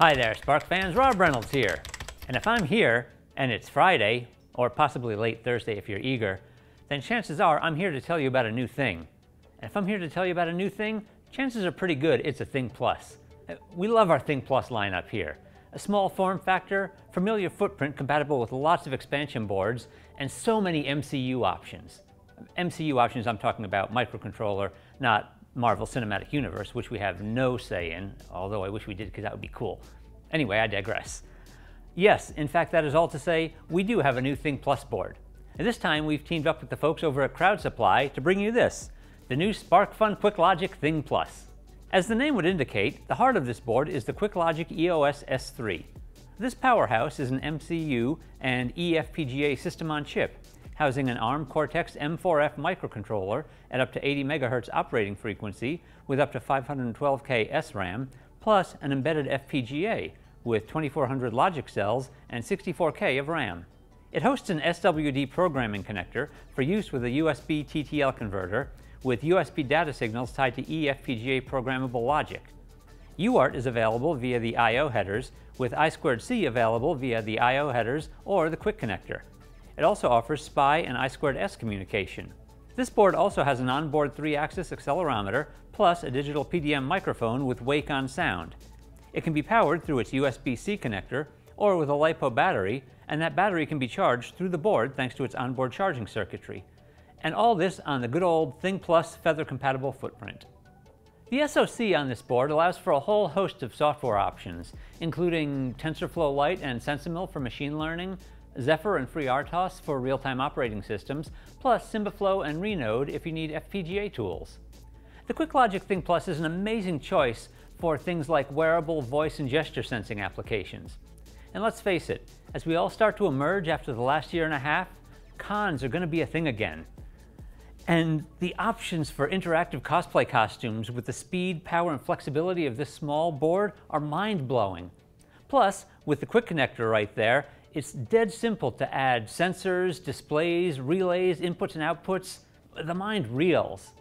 Hi there, Spark fans. Rob Reynolds here. And if I'm here and it's Friday, or possibly late Thursday if you're eager, then chances are I'm here to tell you about a new thing. And if I'm here to tell you about a new thing, chances are pretty good it's a Thing Plus. Uh, we love our Thing Plus lineup here. A small form factor, familiar footprint compatible with lots of expansion boards, and so many MCU options. MCU options, I'm talking about microcontroller, not Marvel Cinematic Universe, which we have no say in, although I wish we did because that would be cool. Anyway, I digress. Yes, in fact, that is all to say, we do have a new Thing Plus board. And this time we've teamed up with the folks over at Crowd Supply to bring you this, the new SparkFun QuickLogic Thing Plus. As the name would indicate, the heart of this board is the QuickLogic EOS S3. This powerhouse is an MCU and eFPGA system on chip, housing an ARM Cortex M4F microcontroller at up to 80 MHz operating frequency with up to 512K SRAM, plus an embedded FPGA with 2400 logic cells and 64K of RAM. It hosts an SWD programming connector for use with a USB TTL converter with USB data signals tied to eFPGA programmable logic. UART is available via the I.O. headers, with I2C available via the I.O. headers or the Quick Connector. It also offers SPI and I2S communication. This board also has an onboard 3-axis accelerometer plus a digital PDM microphone with wake-on sound. It can be powered through its USB-C connector or with a LiPo battery, and that battery can be charged through the board thanks to its onboard charging circuitry. And all this on the good old Thing Plus feather-compatible footprint. The SoC on this board allows for a whole host of software options, including TensorFlow Lite and SensiML for machine learning, Zephyr and FreeRTOS for real-time operating systems, plus SymbiFlow and Renode if you need FPGA tools. The QuickLogic Thing Plus is an amazing choice for things like wearable voice and gesture sensing applications. And let's face it, as we all start to emerge after the last year and a half, cons are going to be a thing again. And the options for interactive cosplay costumes with the speed, power, and flexibility of this small board are mind-blowing. Plus, with the quick connector right there, it's dead simple to add sensors, displays, relays, inputs and outputs. The mind reels.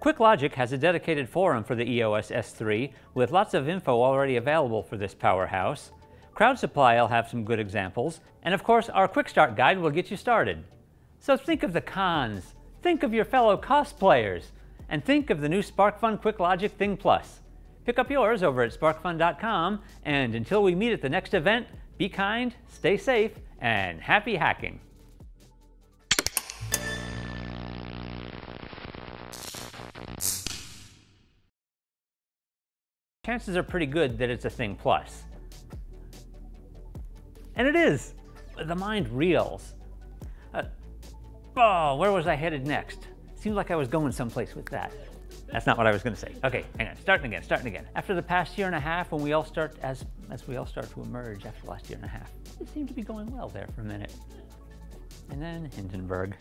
QuickLogic has a dedicated forum for the EOS S3 with lots of info already available for this powerhouse. Crowd Supply will have some good examples, and of course our Quick Start Guide will get you started. So think of the cons, think of your fellow cosplayers, and think of the new SparkFun QuickLogic Thing Plus. Pick up yours over at sparkfun.com, and until we meet at the next event, be kind, stay safe, and happy hacking. Chances are pretty good that it's a Thing Plus. And it is. The mind reels. Uh, oh, where was I headed next? Seems like I was going someplace with that. That's not what I was going to say. Okay, hang on. Starting again, starting again. After the past year and a half, when we all start, as, as we all start to emerge after the last year and a half, it seemed to be going well there for a minute. And then Hindenburg.